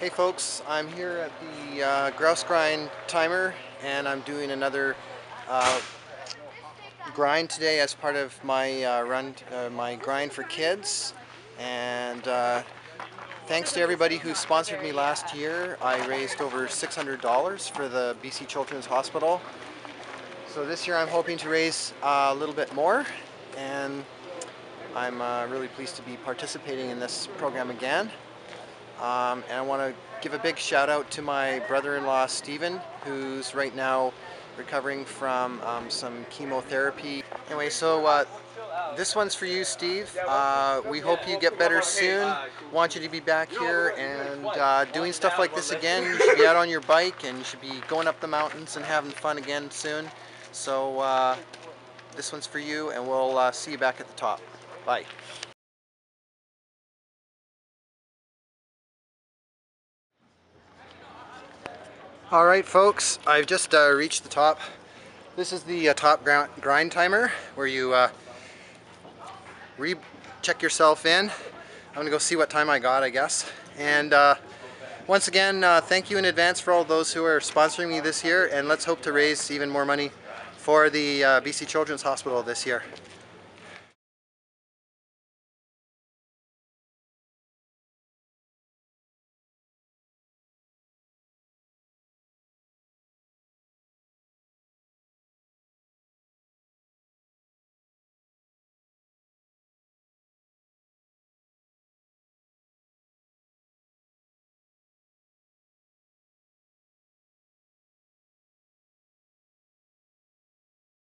Hey folks, I'm here at the uh, grouse grind timer and I'm doing another uh, grind today as part of my uh, run, uh, my grind for kids. And uh, thanks to everybody who sponsored me last year. I raised over $600 for the BC Children's Hospital. So this year I'm hoping to raise a little bit more and I'm uh, really pleased to be participating in this program again. Um, and I want to give a big shout out to my brother-in-law Stephen, who's right now recovering from um, some chemotherapy. Anyway, so uh, this one's for you, Steve. Uh, we hope you get better soon. Want you to be back here and uh, doing stuff like this again. You should be out on your bike and you should be going up the mountains and having fun again soon. So uh, this one's for you and we'll uh, see you back at the top. Bye. All right, folks, I've just uh, reached the top. This is the uh, top grind timer where you uh, re-check yourself in. I'm gonna go see what time I got, I guess. And uh, once again, uh, thank you in advance for all those who are sponsoring me this year, and let's hope to raise even more money for the uh, BC Children's Hospital this year.